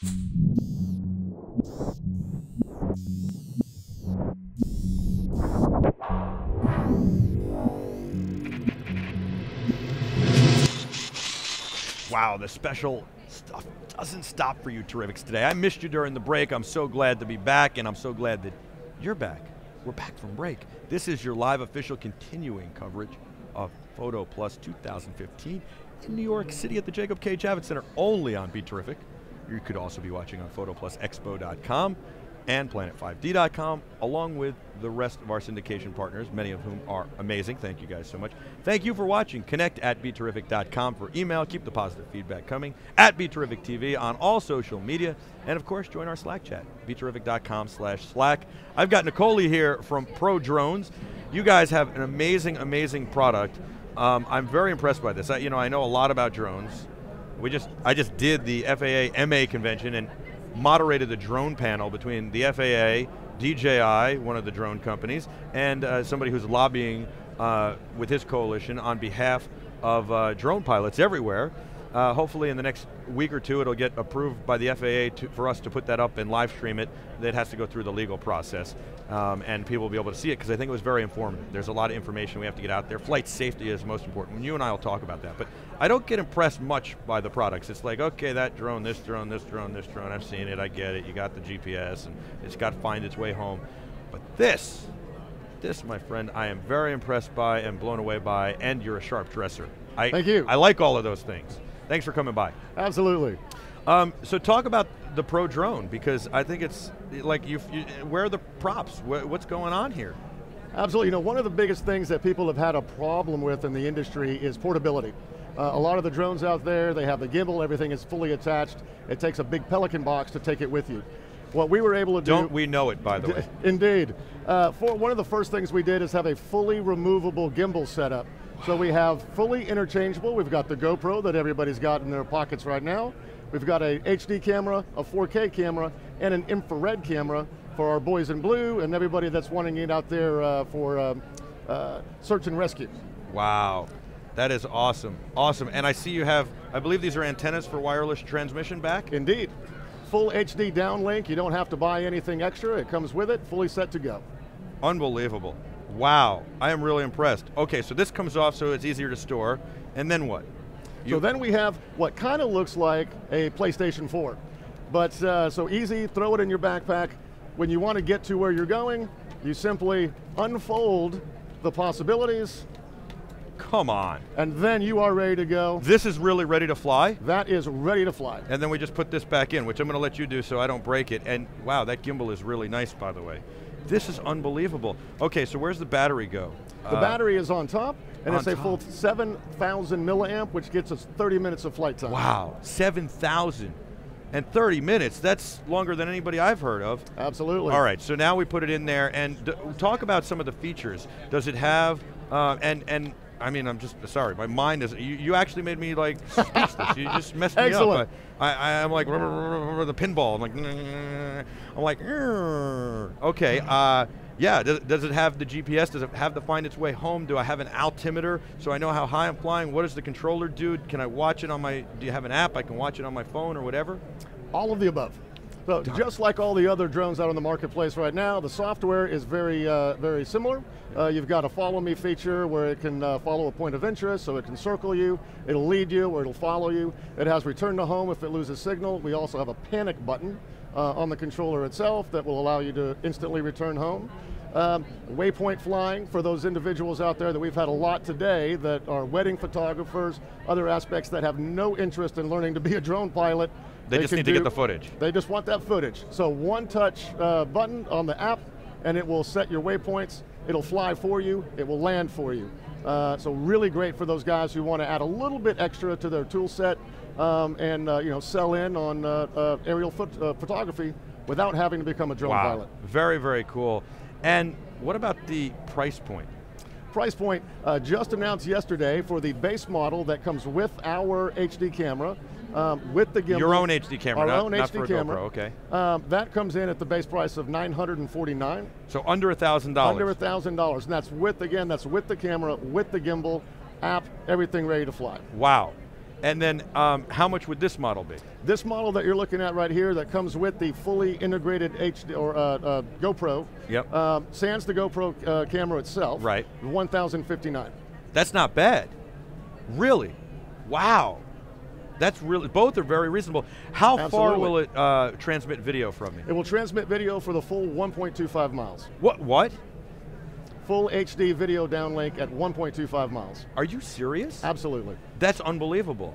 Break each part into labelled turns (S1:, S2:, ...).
S1: Wow, the special stuff doesn't stop for you Terrifics today. I missed you during the break. I'm so glad to be back, and I'm so glad that you're back. We're back from break. This is your live official continuing coverage of Photo Plus 2015 in New York City at the Jacob K. Javits Center, only on Be Terrific. You could also be watching on photoplusexpo.com and planet5d.com, along with the rest of our syndication partners, many of whom are amazing. Thank you guys so much. Thank you for watching. Connect at beterrific.com for email. Keep the positive feedback coming. At BeTerrific TV on all social media. And of course, join our Slack chat, beterrific.com slash Slack. I've got Nicole here from Pro Drones. You guys have an amazing, amazing product. Um, I'm very impressed by this. I, you know, I know a lot about drones. We just, I just did the FAA MA convention, and moderated the drone panel between the FAA, DJI, one of the drone companies, and uh, somebody who's lobbying uh, with his coalition on behalf of uh, drone pilots everywhere. Uh, hopefully in the next week or two it'll get approved by the FAA to, for us to put that up and live stream it. That has to go through the legal process um, and people will be able to see it because I think it was very informative. There's a lot of information we have to get out there. Flight safety is most important. When you and I will talk about that. But I don't get impressed much by the products. It's like, okay, that drone, this drone, this drone, this drone, I've seen it, I get it, you got the GPS and it's got to find its way home. But this, this, my friend, I am very impressed by and blown away by, and you're a sharp dresser. I,
S2: Thank you.
S1: I like all of those things. Thanks for coming by.
S2: Absolutely.
S1: Um, so talk about the Pro drone because I think it's like you, where are the props? what's going on here?
S2: Absolutely. You know, one of the biggest things that people have had a problem with in the industry is portability. Uh, a lot of the drones out there, they have the gimbal, everything is fully attached. It takes a big Pelican box to take it with you. What we were able to do-
S1: Don't we know it, by the way.
S2: Indeed. Uh, for one of the first things we did is have a fully removable gimbal setup. So we have fully interchangeable, we've got the GoPro that everybody's got in their pockets right now. We've got a HD camera, a 4K camera, and an infrared camera for our boys in blue and everybody that's wanting it out there uh, for uh, uh, search and rescue.
S1: Wow. That is awesome. Awesome. And I see you have, I believe these are antennas for wireless transmission back?
S2: Indeed. Full HD downlink. You don't have to buy anything extra. It comes with it, fully set to go.
S1: Unbelievable. Wow. I am really impressed. Okay, so this comes off so it's easier to store. And then what?
S2: You so then we have what kind of looks like a PlayStation 4. But uh, so easy, throw it in your backpack. When you want to get to where you're going, you simply unfold the possibilities.
S1: Come on.
S2: And then you are ready to go.
S1: This is really ready to fly?
S2: That is ready to fly.
S1: And then we just put this back in, which I'm going to let you do so I don't break it. And wow, that gimbal is really nice, by the way. This is unbelievable. Okay, so where's the battery go?
S2: The uh, battery is on top, and on it's a full 7,000 milliamp, which gets us 30 minutes of flight time.
S1: Wow, 7,000 and 30 minutes. That's longer than anybody I've heard of.
S2: Absolutely.
S1: All right, so now we put it in there, and talk about some of the features. Does it have, uh, and and I mean, I'm just sorry. My mind is. You, you actually made me like speechless. you just messed me
S2: Excellent.
S1: up. I, I, am like the pinball. I'm like, I'm like, okay. Uh, yeah. Does, does it have the GPS? Does it have to find its way home? Do I have an altimeter so I know how high I'm flying? What does the controller do? Can I watch it on my? Do you have an app I can watch it on my phone or whatever?
S2: All of the above. So just like all the other drones out on the marketplace right now, the software is very, uh, very similar. Uh, you've got a follow me feature where it can uh, follow a point of interest, so it can circle you, it'll lead you, or it'll follow you. It has return to home if it loses signal. We also have a panic button uh, on the controller itself that will allow you to instantly return home. Um, waypoint flying for those individuals out there that we've had a lot today that are wedding photographers, other aspects that have no interest in learning to be a drone pilot,
S1: they, they just need to get the footage.
S2: They just want that footage. So one touch uh, button on the app and it will set your waypoints. It'll fly for you, it will land for you. Uh, so really great for those guys who want to add a little bit extra to their tool set um, and uh, you know sell in on uh, uh, aerial foot, uh, photography without having to become a drone
S1: wow.
S2: pilot.
S1: Very, very cool. And what about the price point?
S2: Price point just announced yesterday for the base model that comes with our HD camera um, with the gimbal.
S1: Your own HD camera,
S2: our
S1: not,
S2: own
S1: not
S2: HD camera.
S1: GoPro, okay.
S2: Um, that comes in at the base price of 949.
S1: So under a thousand
S2: dollars. Under a thousand dollars, and that's with again, that's with the camera, with the gimbal, app, everything ready to fly.
S1: Wow. And then um, how much would this model be?
S2: This model that you're looking at right here that comes with the fully integrated HD or uh, uh, GoPro,
S1: Yep.
S2: um, sans the GoPro uh, camera itself,
S1: Right.
S2: 1,059.
S1: That's not bad. Really? Wow. That's really, both are very reasonable. How far will it uh, transmit video from me?
S2: It will transmit video for the full 1.25 miles.
S1: What, what?
S2: Full HD video downlink at 1.25 miles.
S1: Are you serious?
S2: Absolutely.
S1: That's unbelievable.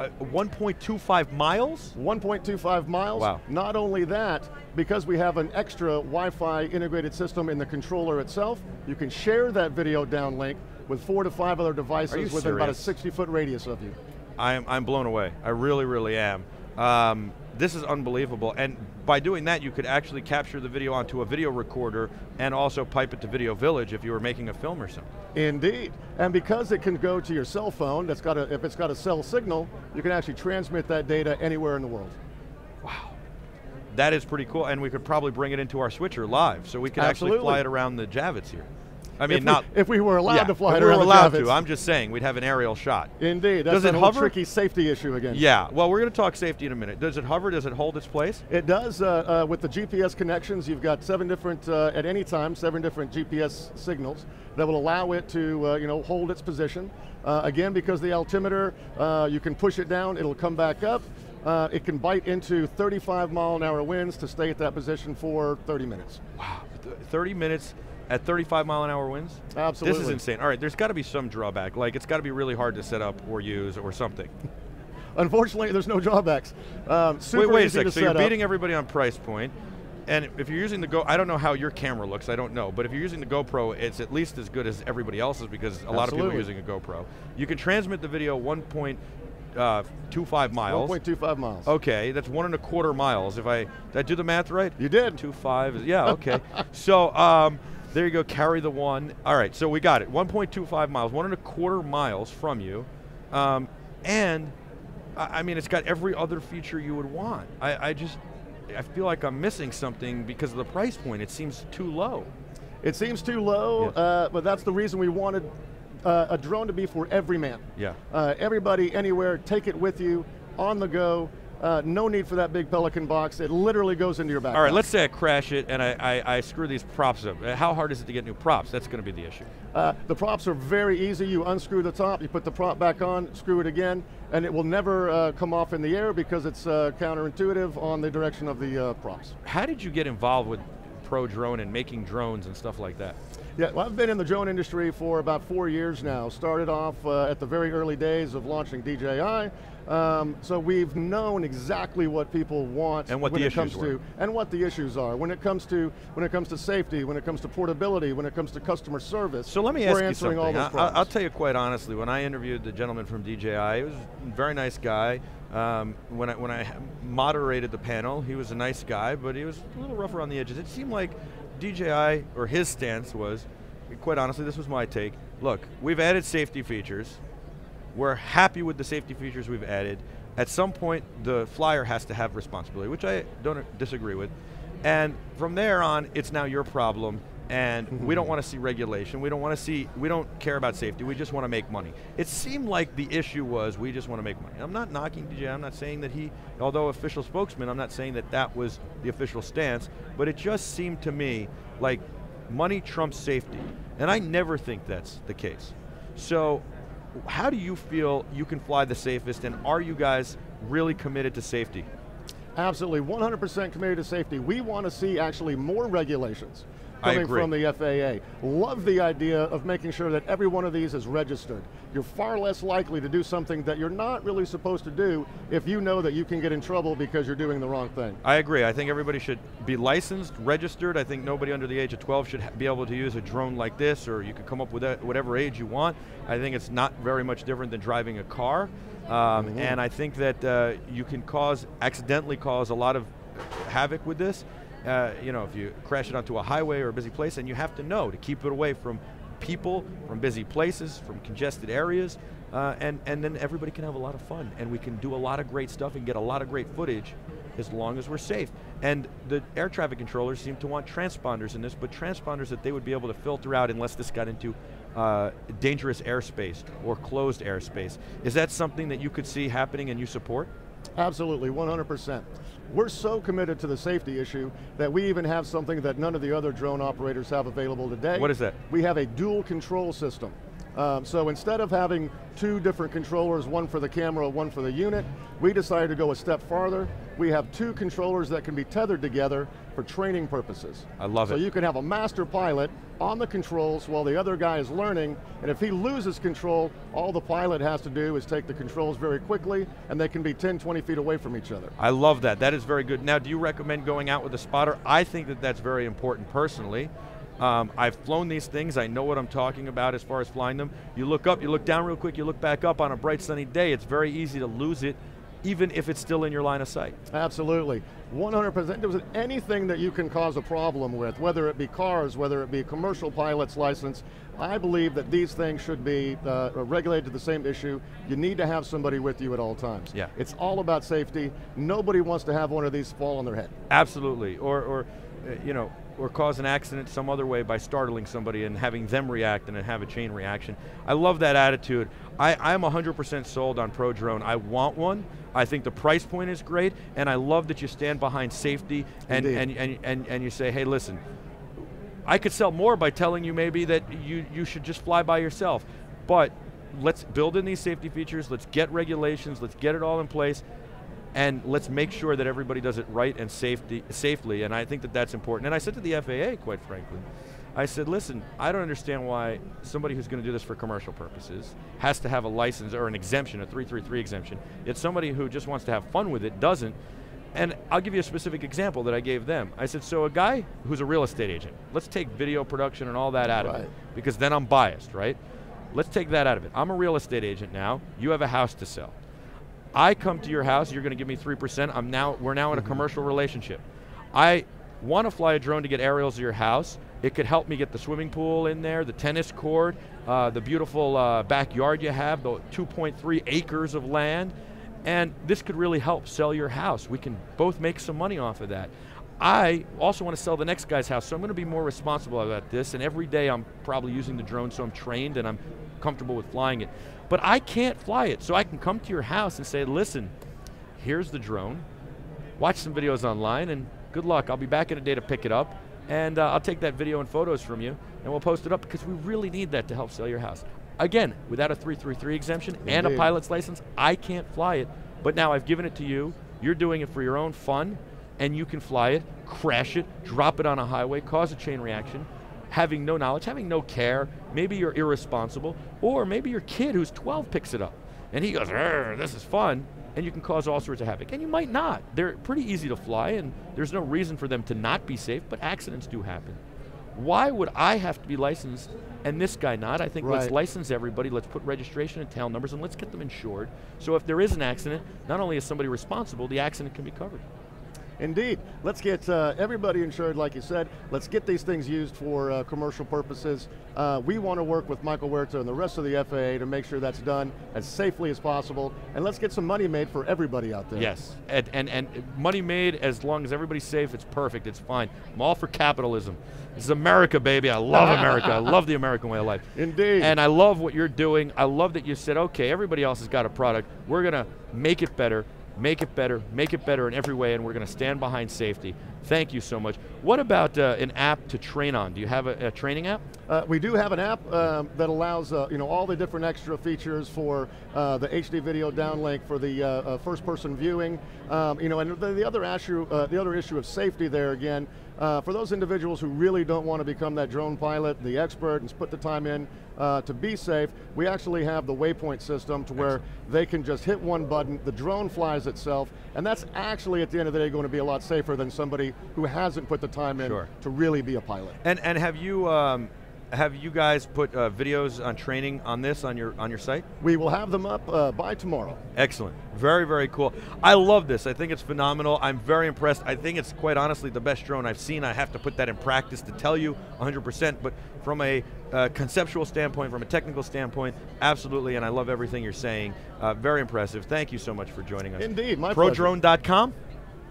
S1: Uh, 1.25 miles?
S2: 1.25 miles.
S1: Wow.
S2: Not only that, because we have an extra Wi-Fi integrated system in the controller itself, you can share that video downlink with four to five other devices within about a 60 foot radius of you.
S1: I'm, I'm blown away. I really, really am. Um, this is unbelievable. And by doing that, you could actually capture the video onto a video recorder and also pipe it to Video Village if you were making a film or something.
S2: Indeed. And because it can go to your cell phone, that's got a, if it's got a cell signal, you can actually transmit that data anywhere in the world. Wow.
S1: That is pretty cool, and we could probably bring it into our switcher live, so we could actually fly it around the Javits here. I mean,
S2: if,
S1: not
S2: we, if we were allowed
S1: yeah,
S2: to fly
S1: if we were allowed to. I'm just saying we'd have an aerial shot.
S2: Indeed. That's
S1: Does it hover?
S2: tricky safety issue again.
S1: Yeah. Well, we're going to talk safety in a minute. Does it hover? Does it hold its place?
S2: It does, uh, uh, with the GPS connections, you've got seven different, uh, at any time, seven different GPS signals that will allow it to, uh, you know, hold its position. Uh, again, because the altimeter, uh, you can push it down, it'll come back up. Uh, it can bite into 35 mile an hour winds to stay at that position for 30 minutes.
S1: Wow. 30 minutes at 35 mile an hour winds? Absolutely. This is insane. All right, there's got to be some drawback. Like it's got to be really hard to set up or use or something.
S2: Unfortunately, there's no drawbacks. Um, super
S1: wait, wait a
S2: easy
S1: sec.
S2: to
S1: So you're
S2: up.
S1: beating everybody on price point. and if you're using the Go, I don't know how your camera looks. I don't know, but if you're using the GoPro, it's at least as good as everybody else's because a lot of people are using a GoPro. You can transmit the video 1.25 miles.
S2: 1.25 miles.
S1: Okay, that's one and a quarter miles. If I did I do the math right?
S2: You did.
S1: Two five. is- Yeah. Okay. so um, there you go. Carry the one. All right. So we got it. 1.25 miles. One and a quarter miles from you, um, and I I mean it's got every other feature you would want. I, I just I feel like I'm missing something because of the price point. It seems too low.
S2: It seems too low,
S1: Yes.
S2: uh, but that's the reason we wanted uh, a drone to be for every man.
S1: Yeah.
S2: Uh, everybody, anywhere, take it with you, on the go. Uh, no need for that big Pelican box. It literally goes into your backpack.
S1: All right. Let's say I crash it and I, I, I screw these props up. Uh, How hard is it to get new props? That's going to be the issue.
S2: Uh, the props are very easy. You unscrew the top, you put the prop back on, screw it again, and it will never uh, come off in the air because it's uh, counterintuitive on the direction of the uh, props.
S1: How did you get involved with pro drone and making drones and stuff like that?
S2: Yeah, well, I've been in the drone industry for about four years now. Started off uh, at the very early days of launching DJI. Um, so we've known exactly what people want
S1: And what
S2: when
S1: the
S2: it comes
S1: issues were.
S2: to and what the issues are. When it comes to when it comes to safety, when it comes to portability, when it comes to customer service.
S1: So let me ask you something.
S2: all those
S1: I- I-
S2: problems.
S1: I'll tell you quite honestly, when I interviewed the gentleman from DJI, he was a very nice guy. Um, when I when I moderated the panel, he was a nice guy, but he was a little rough around the edges. It seemed like DJI or his stance was, quite honestly, this was my take. Look, we've added safety features. We're happy with the safety features we've added. At some point, the flyer has to have responsibility, which I don't disagree with. And from there on, it's now your problem. And we don't mm-hmm. want to see regulation. We don't want to see. We don't care about safety. We just want to make money. It seemed like the issue was we just want to make money. I'm not knocking DJ. I'm not saying that he, although official spokesman, I'm not saying that that was the official stance. But it just seemed to me like money trumps safety, and I never think that's the case. So how do you feel you can fly the safest, and are you guys really committed to safety?
S2: Absolutely, 100% committed to safety. We want to see actually more regulations coming
S1: agree.
S2: from the FAA. Love the idea of making sure that every one of these is registered. You're far less likely to do something that you're not really supposed to do if you know that you can get in trouble because you're doing the wrong thing.
S1: I agree. I think everybody should be licensed, registered. I think nobody under the age of 12 should be able to use a drone like this, or you could come up with whatever age you want. I think it's not very much different than driving a car. Um, And I think that uh, you can cause, accidentally cause a lot of havoc with this. Uh, you know, if you crash it onto a highway or a busy place, and you have to know to keep it away from people, from busy places, from congested areas, uh, and, and then everybody can have a lot of fun, and we can do a lot of great stuff and get a lot of great footage as long as we're safe. And the air traffic controllers seem to want transponders in this, but transponders that they would be able to filter out unless this got into uh, dangerous airspace or closed airspace. Is that something that you could see happening and you support?
S2: Absolutely, 100%. We're so committed to the safety issue that we even have something that none of the other drone operators have available today.
S1: What is that?
S2: We have a dual control system. Um, so instead of having two different controllers, one for the camera, one for the unit, we decided to go a step farther. We have two controllers that can be tethered together for training purposes.
S1: I love
S2: so
S1: it.
S2: So you can have a master pilot on the controls while the other guy is learning, and if he loses control, all the pilot has to do is take the controls very quickly, and they can be 10, 20 feet away from each other.
S1: I love that, that is very good. Now, do you recommend going out with a spotter? I think that that's very important personally. Um, I've flown these things, I know what I'm talking about as far as flying them. You look up, you look down real quick, you look back up on a bright sunny day, it's very easy to lose it even if it's still in your line of sight.
S2: Absolutely, 100%. There's anything that you can cause a problem with, whether it be cars, whether it be a commercial pilot's license, I believe that these things should be uh, regulated to the same issue. You need to have somebody with you at all times.
S1: Yeah.
S2: It's all about safety. Nobody wants to have one of these fall on their head.
S1: Absolutely, or, or uh, you know, or cause an accident some other way by startling somebody and having them react and have a chain reaction. I love that attitude. I, I'm 100% sold on Pro Drone. I want one. I think the price point is great, and I love that you stand behind safety and, and, and, and, and you say, hey, listen, I could sell more by telling you maybe that you, you should just fly by yourself, but let's build in these safety features, let's get regulations, let's get it all in place, and let's make sure that everybody does it right and safety, safely, and I think that that's important. And I said to the FAA, quite frankly, I said, listen, I don't understand why somebody who's going to do this for commercial purposes has to have a license or an exemption, a 333 exemption, yet somebody who just wants to have fun with it doesn't. And I'll give you a specific example that I gave them. I said, so a guy who's a real estate agent, let's take video production and all that out
S2: right.
S1: of it, because then I'm biased, right? Let's take that out of it. I'm a real estate agent now, you have a house to sell. I come to your house, you're going to give me 3%, I'm now, we're now in a mm-hmm. commercial relationship. I want to fly a drone to get aerials of your house. It could help me get the swimming pool in there, the tennis court, uh, the beautiful uh, backyard you have, the 2.3 acres of land. And this could really help sell your house. We can both make some money off of that. I also want to sell the next guy's house, so I'm going to be more responsible about this, and every day I'm probably using the drone so I'm trained and I'm comfortable with flying it. But I can't fly it, so I can come to your house and say, listen, here's the drone, watch some videos online, and good luck. I'll be back in a day to pick it up, and uh, I'll take that video and photos from you, and we'll post it up because we really need that to help sell your house. Again, without a 333 exemption Indeed. and a pilot's license, I can't fly it, but now I've given it to you. You're doing it for your own fun, and you can fly it, crash it, drop it on a highway, cause a chain reaction, having no knowledge, having no care. Maybe you're irresponsible, or maybe your kid who's 12 picks it up and he goes, this is fun, and you can cause all sorts of havoc. And you might not. They're pretty easy to fly, and there's no reason for them to not be safe, but accidents do happen. Why would I have to be licensed and this guy not? I think right. let's license everybody, let's put registration and tail numbers, and let's get them insured. So if there is an accident, not only is somebody responsible, the accident can be covered.
S2: Indeed. Let's get uh, everybody insured, like you said. Let's get these things used for uh, commercial purposes. Uh, we want to work with Michael Huerta and the rest of the FAA to make sure that's done as safely as possible. And let's get some money made for everybody out there.
S1: Yes, and, and, and money made as long as everybody's safe, it's perfect, it's fine. I'm all for capitalism. This is America, baby. I love America. I love the American way of life.
S2: Indeed.
S1: And I love what you're doing. I love that you said, okay, everybody else has got a product. We're going to make it better make it better, make it better in every way, and we're going to stand behind safety. Thank you so much. What about uh, an app to train on? Do you have a, a training app?
S2: Uh, we do have an app um, that allows uh, you know all the different extra features for uh, the HD video downlink for the uh, uh, first-person viewing. Um, you know, and the, the other issue, the other issue of safety there again. for those individuals who really don't want to become that drone pilot, the expert, and put the time in to be safe, we actually have the waypoint system to where Excellent. they can just hit one button, the drone flies itself, and that's actually at the end of the day going to be a lot safer than somebody who hasn't put the time in
S1: sure.
S2: to really be a pilot.
S1: And and have you um, have you guys put uh, videos on training on this on your on your site?
S2: We will have them up uh, by tomorrow.
S1: Excellent, very very cool. I love this. I think it's phenomenal. I'm very impressed. I think it's quite honestly the best drone I've seen. I have to put that in practice to tell you 100%. But from a uh, conceptual standpoint, from a technical standpoint, absolutely. And I love everything you're saying. Uh, very impressive. Thank you so much for joining us.
S2: Indeed, my
S1: ProDrone.com.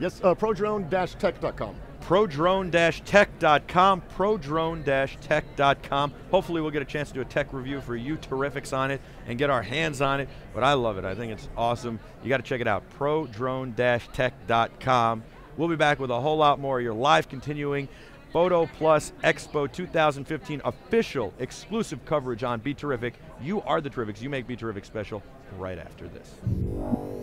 S2: Yes, uh, prodrone-tech.com.
S1: prodrone-tech.com, prodrone-tech.com. Hopefully we'll get a chance to do a tech review for you terrifics on it and get our hands on it, but I love it. I think it's awesome. You got to check it out, prodrone-tech.com. We'll be back with a whole lot more. Your live continuing Photo Plus Expo 2015 official exclusive coverage on Be Terrific. You are the Terrifics. You make Be Terrific special right after this.